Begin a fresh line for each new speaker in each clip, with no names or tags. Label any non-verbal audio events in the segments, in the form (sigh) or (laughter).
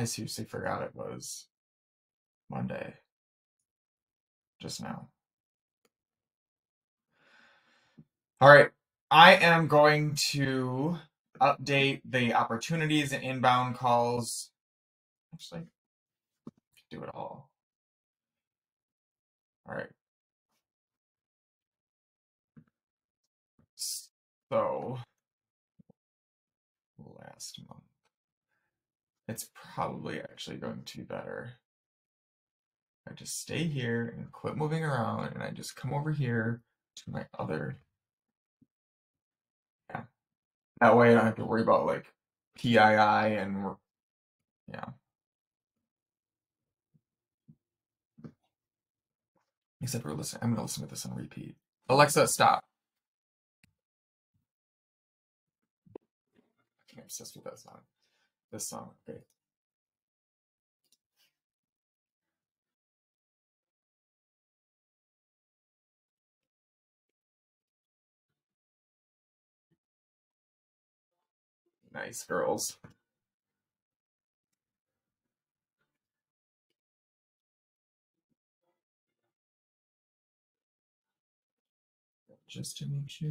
I seriously forgot it was Monday. Just now. All right. I am going to update the opportunities and inbound calls. Actually, do it all. All right. So, last month. It's probably actually going to be better. I just stay here and quit moving around and I just come over here to my other. Yeah. That way I don't have to worry about like PII and yeah. Except for listen, I'm gonna listen to this on repeat. Alexa, stop. I'm obsessed with that song. This song, okay. Nice girls. Just to make sure.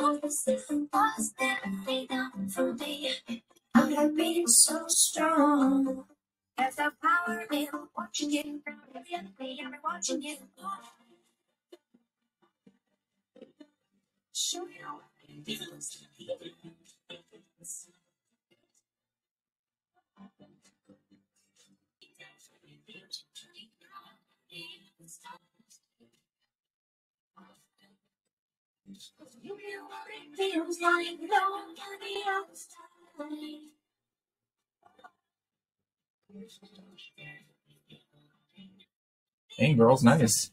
The different thoughts that lay down for me. I have been so strong. There's a power in watching it. Every I'm watching you. Show you how You know what it feels like nobody else does.
Hey girls, nice.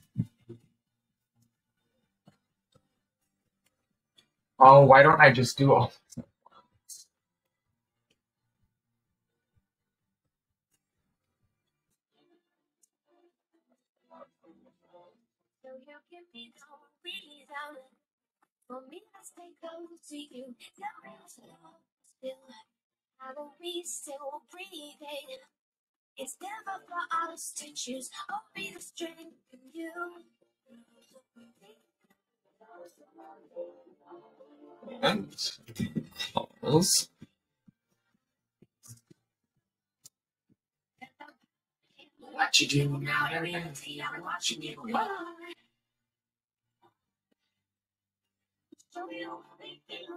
Oh, why don't I just do all
For me, I stay close to you. Now I'm slow still. How we still breathing? It's never for us to choose. Only the strength in you.
and calls?
What you do now, day, I'm watching you. Show you how it feels like it feels. We did everything right.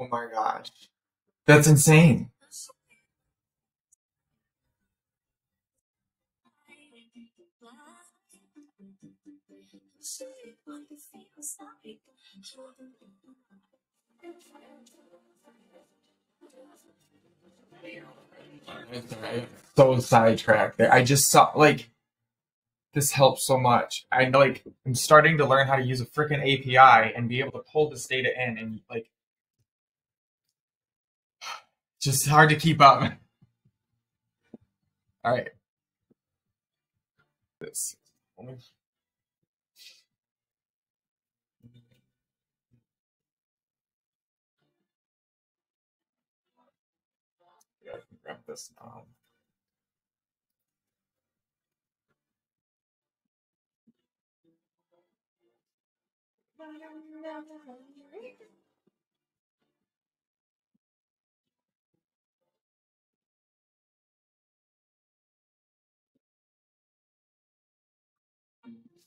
Oh my gosh. That's insane. So sidetracked there. I just saw like this helps so much. I like I'm starting to learn how to use a freaking API and be able to pull this data in and like just hard to keep up. (laughs) All right. This. grab this knob.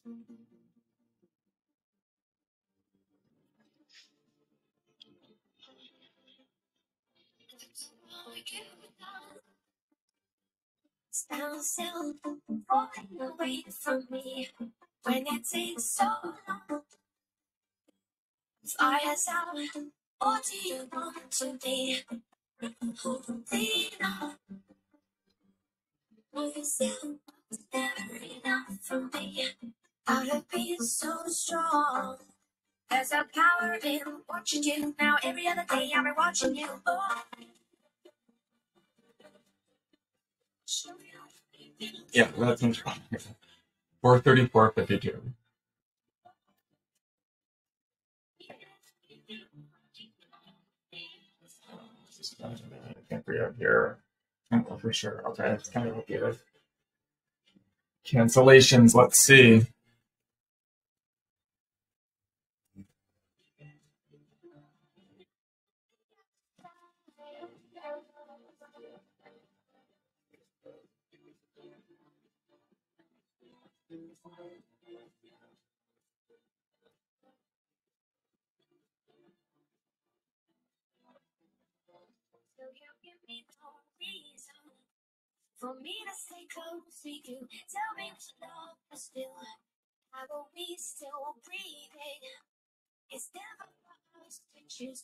Stand still, falling away from me. When it takes so long, fires out. What do you want to be? Holding on. Know yourself, it's never enough for me. Gotta be so strong. There's a power in watching you now. Every other day I've been watching you. Oh. Show me how you feel.
Yeah, that's interesting. 434 52. I can't figure out here. Oh, for sure. Okay, it's kind of weird. Cancellations, let's see.
So you give me no reason for me to stay close to you. Tell me what you love is still. How are we still breathing? It's never us to choose.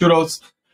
Kudos.